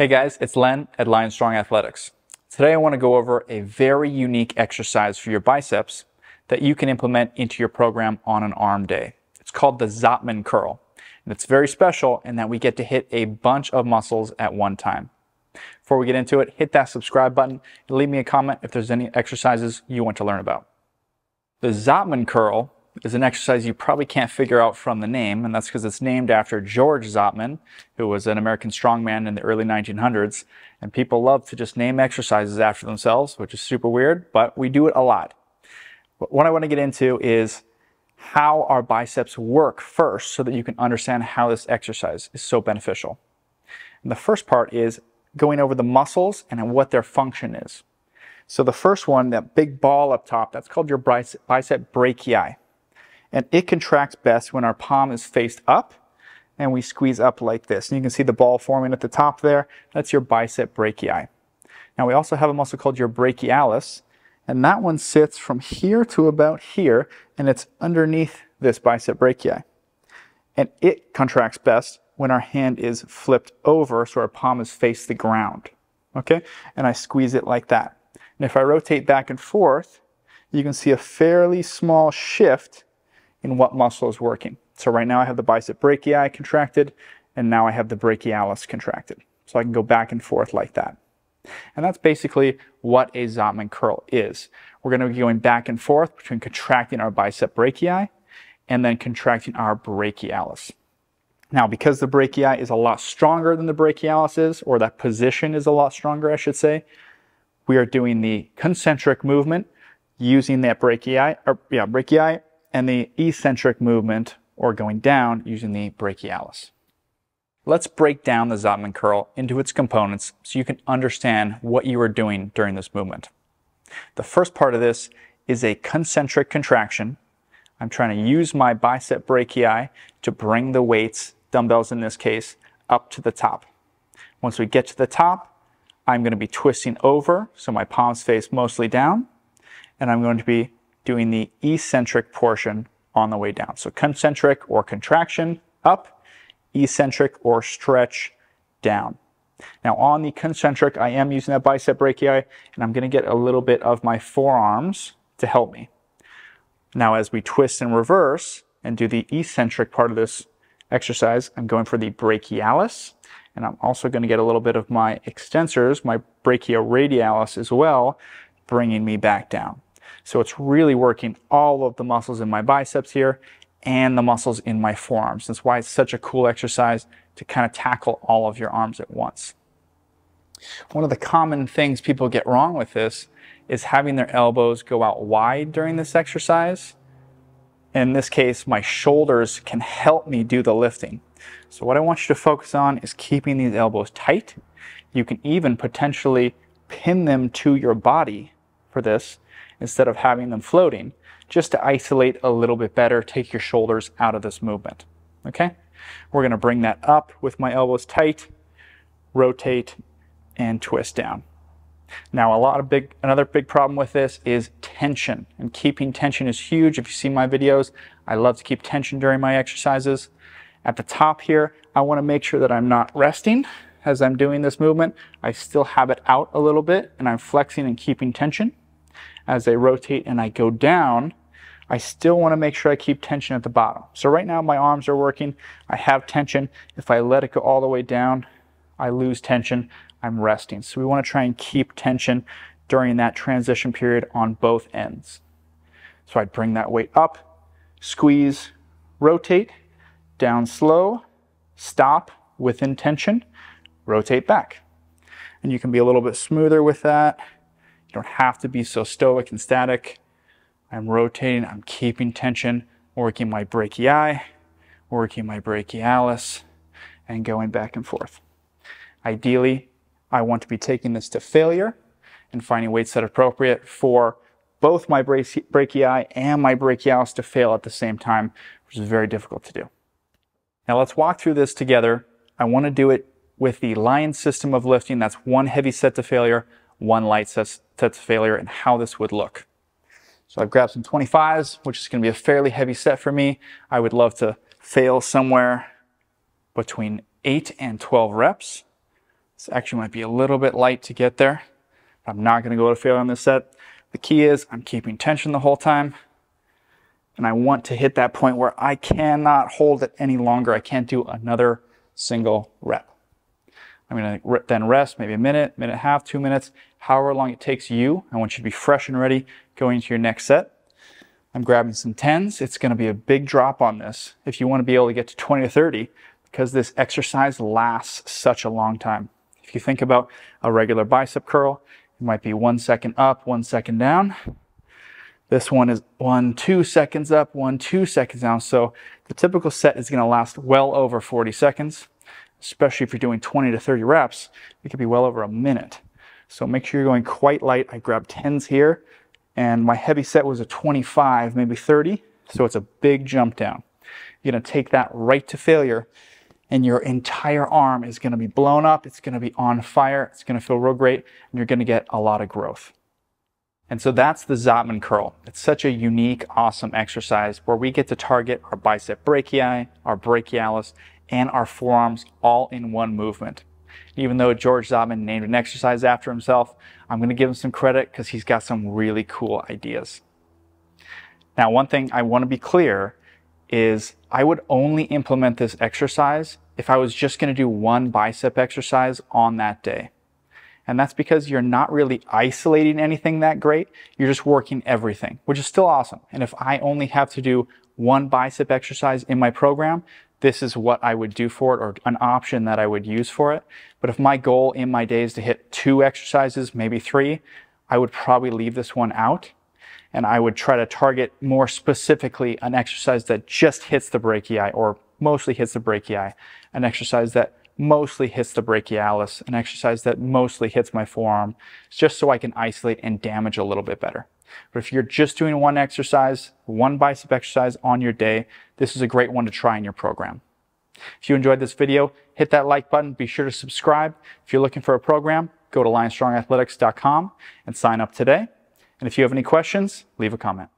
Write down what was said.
Hey guys, it's Len at Lionstrong Athletics. Today I want to go over a very unique exercise for your biceps that you can implement into your program on an arm day. It's called the Zottman curl. And it's very special in that we get to hit a bunch of muscles at one time. Before we get into it, hit that subscribe button and leave me a comment if there's any exercises you want to learn about. The Zottman curl is an exercise you probably can't figure out from the name, and that's because it's named after George Zottman, who was an American strongman in the early 1900s. And people love to just name exercises after themselves, which is super weird, but we do it a lot. But what I want to get into is how our biceps work first so that you can understand how this exercise is so beneficial. And the first part is going over the muscles and what their function is. So the first one, that big ball up top, that's called your bicep brachii and it contracts best when our palm is faced up and we squeeze up like this. And you can see the ball forming at the top there. That's your bicep brachii. Now we also have a muscle called your brachialis, and that one sits from here to about here, and it's underneath this bicep brachii. And it contracts best when our hand is flipped over so our palm is face the ground. Okay? And I squeeze it like that. And if I rotate back and forth, you can see a fairly small shift in what muscle is working. So right now I have the bicep brachii contracted, and now I have the brachialis contracted. So I can go back and forth like that. And that's basically what a Zottman curl is. We're going to be going back and forth between contracting our bicep brachii and then contracting our brachialis. Now, because the brachii is a lot stronger than the brachialis is, or that position is a lot stronger, I should say, we are doing the concentric movement using that brachii, or yeah, brachii and the eccentric movement, or going down, using the brachialis. Let's break down the Zottman curl into its components so you can understand what you are doing during this movement. The first part of this is a concentric contraction. I'm trying to use my bicep brachii to bring the weights, dumbbells in this case, up to the top. Once we get to the top, I'm going to be twisting over so my palms face mostly down, and I'm going to be doing the eccentric portion on the way down. So concentric or contraction up, eccentric or stretch down. Now on the concentric, I am using that bicep brachii, and I'm going to get a little bit of my forearms to help me. Now as we twist and reverse and do the eccentric part of this exercise, I'm going for the brachialis, and I'm also going to get a little bit of my extensors, my brachioradialis as well, bringing me back down. So it's really working all of the muscles in my biceps here and the muscles in my forearms. That's why it's such a cool exercise to kind of tackle all of your arms at once. One of the common things people get wrong with this is having their elbows go out wide during this exercise. In this case, my shoulders can help me do the lifting. So what I want you to focus on is keeping these elbows tight. You can even potentially pin them to your body for this instead of having them floating, just to isolate a little bit better, take your shoulders out of this movement. Okay? We're going to bring that up with my elbows tight, rotate, and twist down. Now, a lot of big, another big problem with this is tension, and keeping tension is huge. If you see my videos, I love to keep tension during my exercises. At the top here, I want to make sure that I'm not resting as I'm doing this movement. I still have it out a little bit, and I'm flexing and keeping tension as I rotate and I go down, I still want to make sure I keep tension at the bottom. So right now my arms are working. I have tension. If I let it go all the way down, I lose tension. I'm resting. So we want to try and keep tension during that transition period on both ends. So I'd bring that weight up, squeeze, rotate, down slow, stop within tension, rotate back. And you can be a little bit smoother with that. You don't have to be so stoic and static. I'm rotating, I'm keeping tension, working my brachii, working my brachialis, and going back and forth. Ideally, I want to be taking this to failure and finding weights that are appropriate for both my brachii and my brachialis to fail at the same time, which is very difficult to do. Now let's walk through this together. I want to do it with the Lion system of lifting. That's one heavy set to failure, one light set to failure and how this would look. So I've grabbed some 25s, which is going to be a fairly heavy set for me. I would love to fail somewhere between 8 and 12 reps. This actually might be a little bit light to get there. I'm not going to go to failure on this set. The key is I'm keeping tension the whole time. And I want to hit that point where I cannot hold it any longer. I can't do another single rep. I'm to then rest maybe a minute, minute and a half, two minutes, however long it takes you. I want you to be fresh and ready going into your next set. I'm grabbing some 10s. It's going to be a big drop on this if you want to be able to get to 20 to 30 because this exercise lasts such a long time. If you think about a regular bicep curl, it might be one second up, one second down. This one is one, two seconds up, one, two seconds down. So the typical set is going to last well over 40 seconds, especially if you're doing 20 to 30 reps. It could be well over a minute. So make sure you're going quite light. I grabbed 10s here and my heavy set was a 25, maybe 30. So it's a big jump down. You're to take that right to failure and your entire arm is to be blown up. It's to be on fire. It's to feel real great and you're to get a lot of growth. And so that's the Zottman curl. It's such a unique, awesome exercise where we get to target our bicep brachii, our brachialis, and our forearms all in one movement. Even though George Zottman named an exercise after himself, I'm going to give him some credit because he's got some really cool ideas. Now, one thing I want to be clear is I would only implement this exercise if I was just going to do one bicep exercise on that day. And that's because you're not really isolating anything that great. You're just working everything, which is still awesome. And if I only have to do one bicep exercise in my program, this is what I would do for it or an option that I would use for it. But if my goal in my day is to hit two exercises, maybe three, I would probably leave this one out and I would try to target more specifically an exercise that just hits the brachii or mostly hits the brachii, an exercise that mostly hits the brachialis, an exercise that mostly hits my forearm, just so I can isolate and damage a little bit better. But if you're just doing one exercise, one bicep exercise on your day, this is a great one to try in your program. If you enjoyed this video, hit that like button. Be sure to subscribe. If you're looking for a program, go to lionstrongathletics.com and sign up today. And if you have any questions, leave a comment.